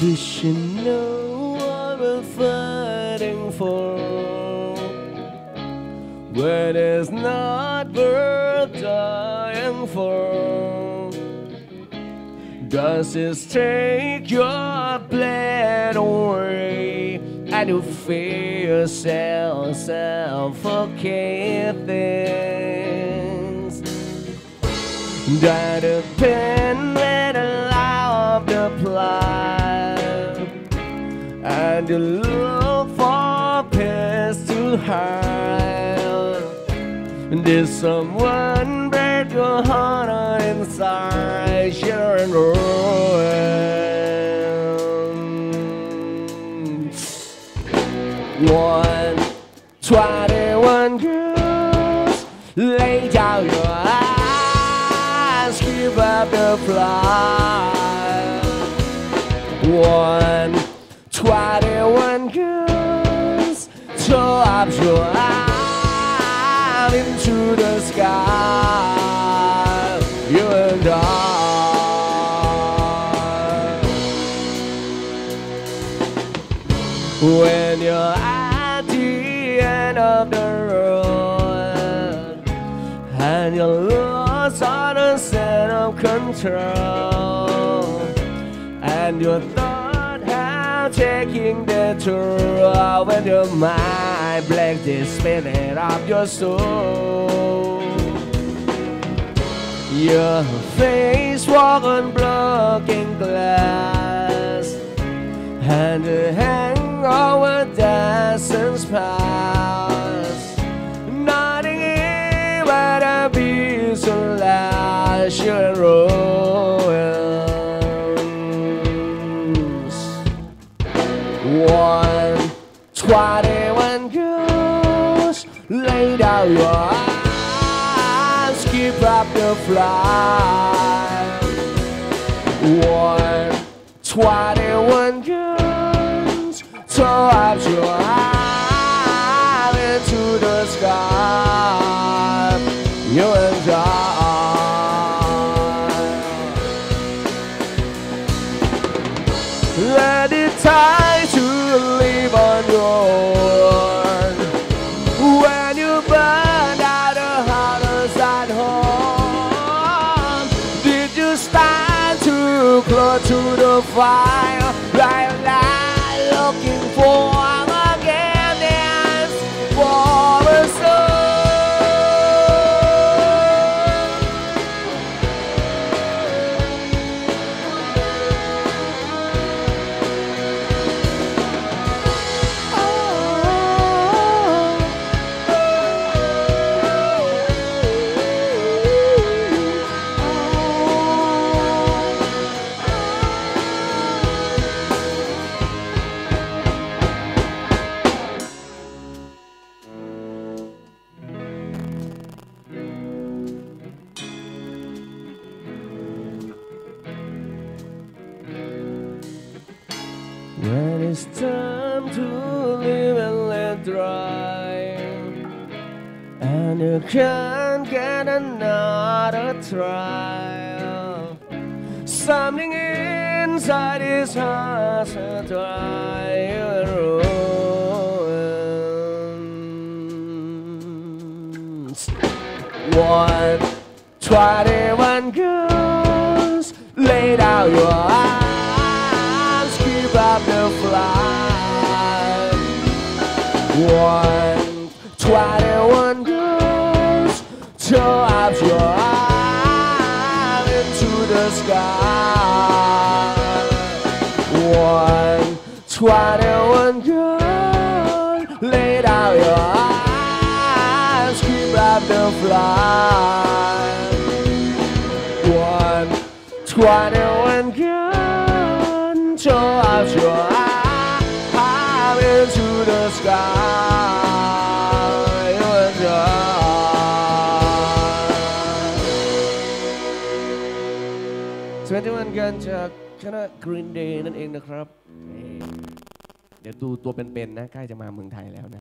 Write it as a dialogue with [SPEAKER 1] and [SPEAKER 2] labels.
[SPEAKER 1] Did you know what we're fighting for? What is not worth dying for. Does it take your blood away and you feel yourself suffocate things? That the pen with a lie of the plot and you look for peace to hide. Did someone break your heart inside? You're in ruins. One, twenty-one girls, lay down your eyes, keep up the fly. One, girls, up your arm into the sky. You and I. When you're at the end of the road and you're lost on a set of control and your thought have taking the tour when your mind black the spirit of your soul your face walk on broken glass and the hangover. Nothing is but a piece of lash and ruins. One, twenty-one girls, lay down your eyes, keep up the fly. One, twenty-one girls, throw up your arm into the sky. You and I. Let it time too close to the fire? When it's time to live and let dry, and you can't get another try. Something inside is hard to ruins. One, twenty-one girls, laid out your eyes, One, twenty-one girls, up your arm into the sky. One, twenty-one girls, lay down your eyes, keep up the fly. One, twenty-one girls, out your arm into the sky. 21กันจากคณะ Green Day นั่นเองนะครับ เดี๋ยวดูตัวเป็นๆนะ ใกล้จะมาเมืองไทยแล้วนะ